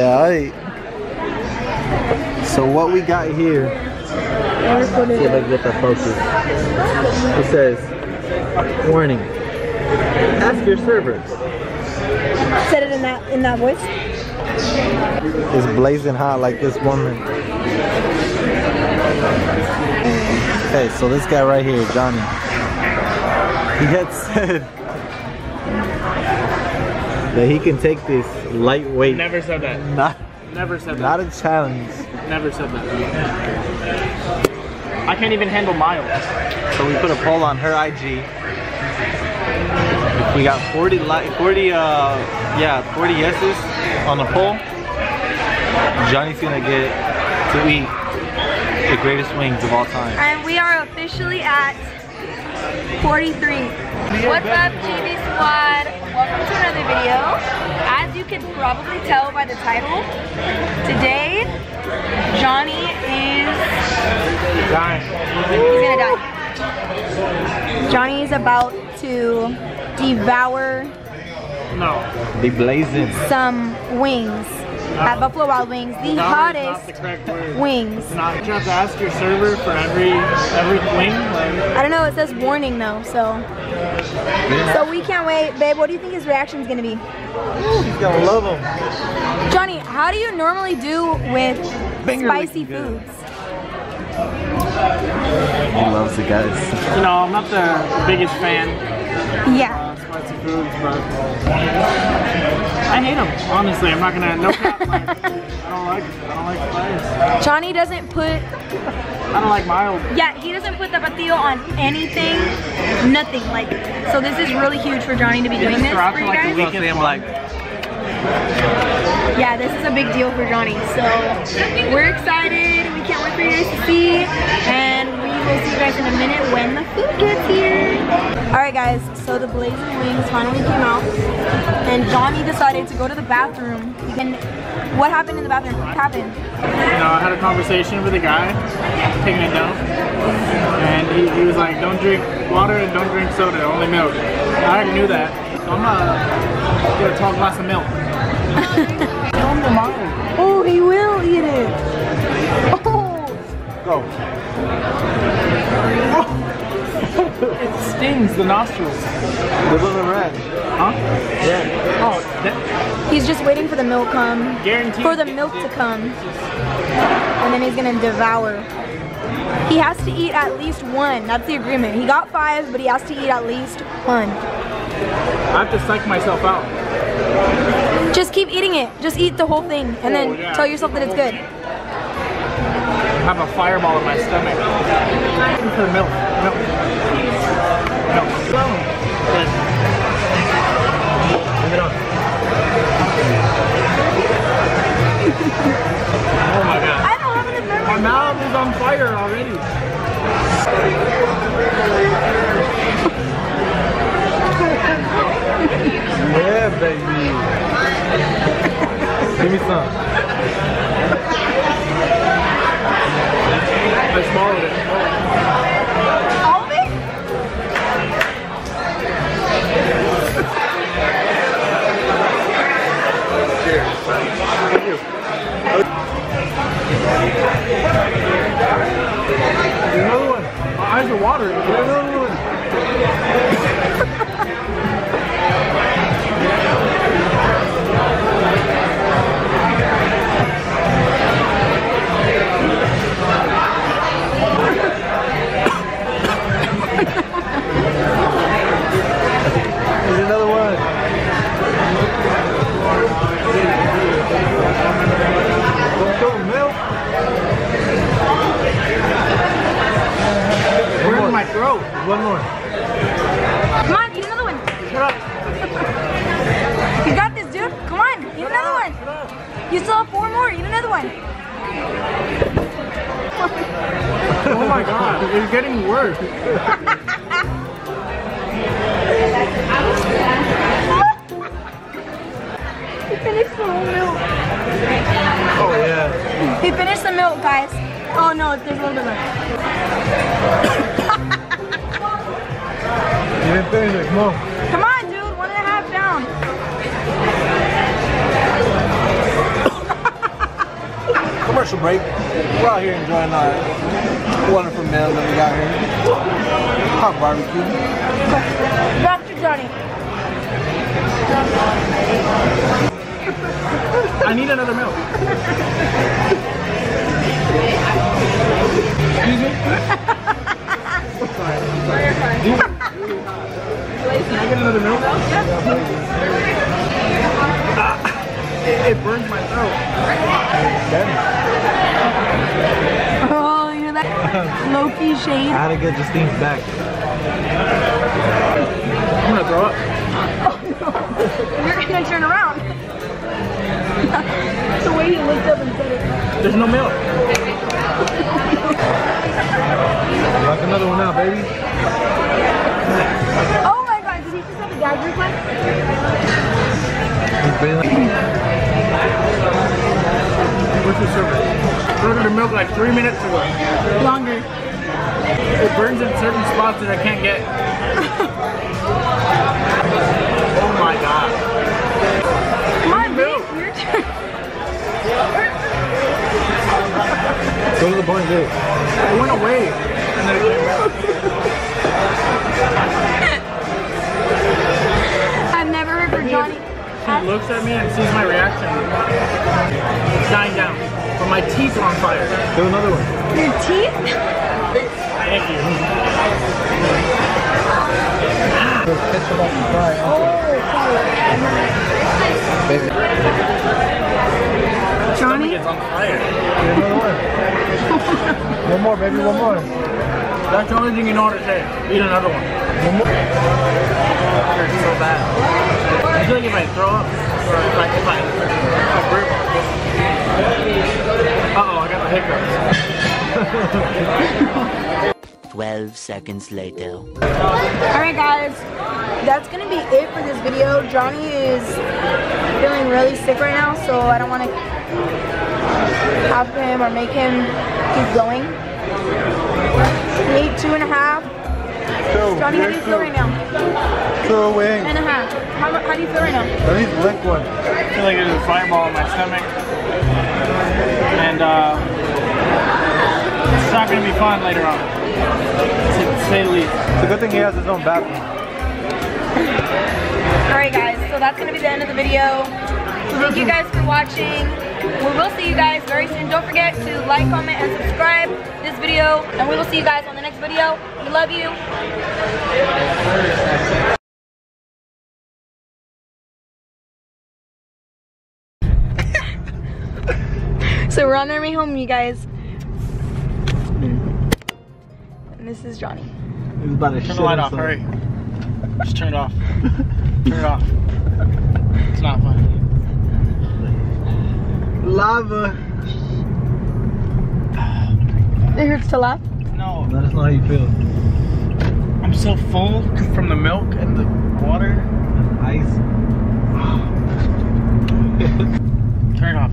Yeah. So what we got here? See if I can get the focus. It says, warning. Ask your servers. Said it in that in that voice. It's blazing hot like this woman. Okay, so this guy right here, Johnny. He had said that he can take this lightweight, Never said that. not Never said that. not a challenge. Never said that. I can't even handle miles. So we put a poll on her IG. We got 40 li 40 uh yeah, 40 yeses on the poll. Johnny's gonna get to eat the greatest wings of all time. And we are officially at 43. What's up, JV Squad? Welcome to another video. As you can probably tell by the title, today Johnny is Dying. he's gonna die. Johnny is about to devour No. Be blazing. some wings at Buffalo Wild Wings, the Not- Not hottest the correct word. wings. Not you have to ask your server for every every wing. Like, I don't know, it says warning though, so so we can't wait. Babe, what do you think his reaction is gonna be? He's gonna love them. Johnny, how do you normally do with Finger spicy foods? He loves it, guys. you know, I'm not the biggest fan Yeah. Of foods, but I hate them. Honestly, I'm not gonna. No cap. Like, I don't like. I don't like spice. Johnny doesn't put I don't like mild. yeah, he doesn't put the Tapatío on anything. Nothing. Like so this is really huge for Johnny to be doing this for you like the guys. week- So I'm like, Yeah, this is a big deal for Johnny. So we're excited. We can't wait for you guys to see. And we will see you guys in a minute when the food gets here. Alright guys, so the blazing wings finally came out. And Johnny decided to go to the bathroom. And what happened in the bathroom? What happened? You know, I had a conversation with a guy, taking it down, and he, he was like, "Don't drink water and don't drink soda, only milk." I already knew that, so I'm uh, gonna get a tall glass of milk. Tell him to mind. Oh, he will eat it. Oh, go. It stings the nostrils. Live on the ranch. Huh? Yeah. Oh, that, he's just waiting for the milk come. guaranteed. For the milk to come. And then he's gonna devour. He has to eat at least one. That's the agreement. He got five, but he has to eat at least one. I have to psych myself out. Just keep eating it. Just eat the whole thing and oh, then Oh, yeah. tell yourself that it's good. I have a fireball in my stomach. For milk. Milk. Milk. Good. Leave it on. oh my god. I don't have enough memory. My mouth is on fire already. Worse. He finished the whole milk. Oh yeah. He finished the milk, guys. Oh no, there's a little bit left. You didn't finish it. Come on. Come on, dude. One and a half down. commercial break. We're out here enjoying our wonderful meal that we got here. Hot barbecue. Dr. Johnny. I need another milk. Excuse me? Can I get another milk? Ah, it, it burns my throat. Oh, you hear that? Loki I shade. had to get Justine back. I'm gonna throw up. You're gonna turn around. the way he looked up and said it. There's no milk. Knock another one out, baby. On fire. Do another one. Your teeth? Thank you. Ketchup off the fry. Johnny? It's on fire. One. one more, baby, one more. That's the only thing you know how to say. Eat another one. One more. hurts so bad. I feel like if I throw up, or if I, if I, if I burp, uh-oh, I got the hiccups. 12 seconds later. Alright guys, that's gonna be it for this video. Johnny is feeling really sick right now, so I don't want to have him or make him keep going. He ate two and a half. Johnny, how do you feel right now? Two wings. And a half. How, how do you feel right now? At least lick one. I feel like there's a fireball in my stomach. And, uh, it's not gonna be fun later on. To say the least. It's a good thing he has his own bathroom. Alright guys, so that's gonna be the end of the video. Thank you guys for watching. We will see you guys very soon. Don't forget to like, comment, and subscribe this video. And we will see you guys on the next video. We love you. so we're on our way home, you guys. And this is Johnny. He's about to Turn the light off, himself. hurry. Just turn it off. turn it off. It's not fun. Lava. It hurts to laugh. No, Let us know how you feel. I'm so full from the milk and the water. And Ice. Turn it off.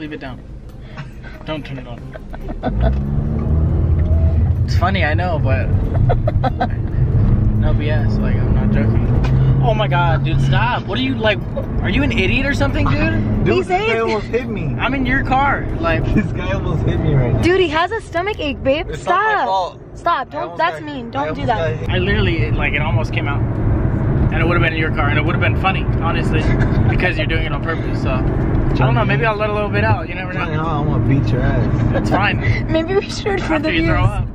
Leave it down. Don't turn it on. It's funny, I know, but no BS. Like I'm not joking. Oh my god, dude, stop! What are you like? Are you an idiot or something, dude? Dude, He's this guy almost hit me. I'm in your car. Like, This guy almost hit me right now. Dude, he has a stomach ache, babe. It's not my Stop. fault. Stop. Don't. almost That's got- mean. Don't do that. I literally it, like it almost came out, and it would have been in your car, and it would have been funny, honestly, because you're doing it on purpose. So I don't know. Maybe I'll let a little bit out. You never Johnny, know. I'm gonna beat your ass. It's fine. Maybe we should for the After you views. throw up.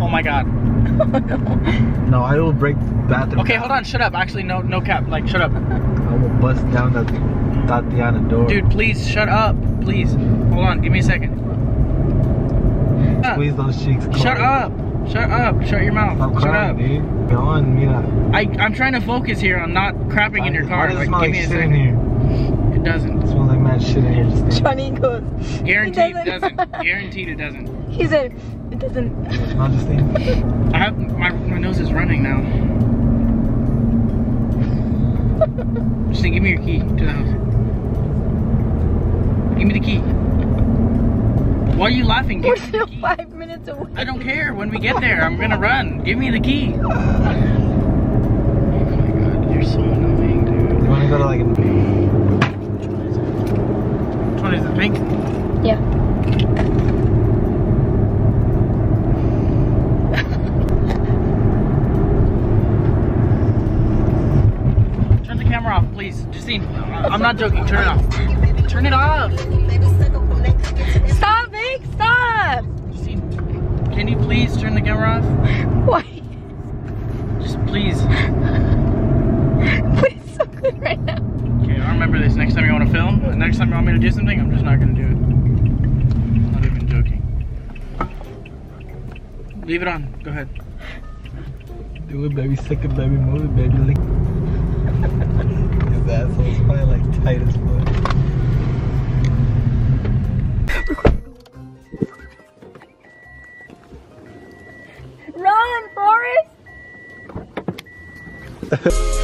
Oh my god. No, I will break the bathroom. Okay, hold on. Shut up. Actually, no, no cap. Like, shut up, I will bust down that Tatiana door. dude. Please shut up. Please. Hold on. Give me a second. Shut up. Squeeze those cheeks. Shut up. Shut up. Shut your mouth. Stop Shut crying, up. dude. Go on, mira. I, I'm trying to focus here on not crapping in your Why car. does it Like, smell give like me a shit in second. here? It doesn't. It smells like mad shit in here. Just think. Johnny goes. Guaranteed it doesn't. doesn't. Guaranteed it doesn't. He said it doesn't. Not just think. I have my my nose is running now. Just give me your key to the house. Give me the key. Why are you laughing? We're still five minutes away. I don't care. When we get there, I'm gonna run. Give me the key. Oh my god, you're so annoying, dude. You want to go to like a Which one is the pink? Yeah. Turn the camera off, please. Justine, I'm not joking. Turn it off. Can you please turn the camera off? Why? Just please. But it's so good right now. Okay, I'll remember this next time you want to film. The next time you want me to do something, I'm just not gonna do it. I'm not even joking. Leave it on. Go ahead. Do it, baby. Sick it, baby. Move it, baby. Lick. Ha ha ha.